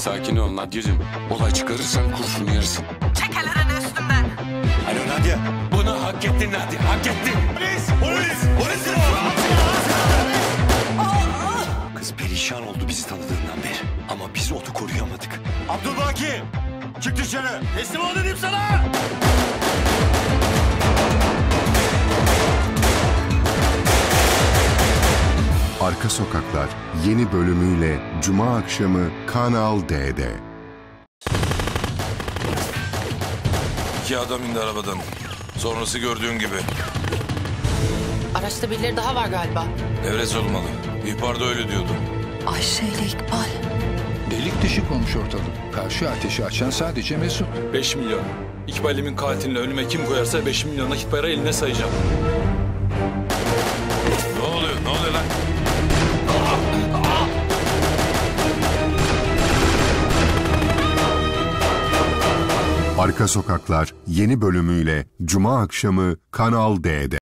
Sakin ol Nadia'cığım. Olay çıkarırsan kurşunu yersin. Çek ellerini üstümden. Alo Nadia. Bunu hak ettin Nadia, hak ettin. Polis! Polis! Polis! Kız perişan oldu bizi tanıdığından beri. Ama biz onu koruyamadık. Abdülbaki! Çık dışarı! Teslim ol dedim sana! Arka Sokaklar yeni bölümüyle Cuma akşamı Kanal D'de. İki adam indi arabadan. Sonrası gördüğün gibi. Araçta birileri daha var galiba. Evres olmalı. İhbarda öyle diyordu. Ayşe ile İkbal. Delik dişik olmuş ortalık. Karşı ateşi açan sadece Mesut. 5 milyon. İkbal'imin katiline önüme kim koyarsa 5 milyon nakit para eline sayacağım. Arka Sokaklar yeni bölümüyle Cuma akşamı Kanal D'de.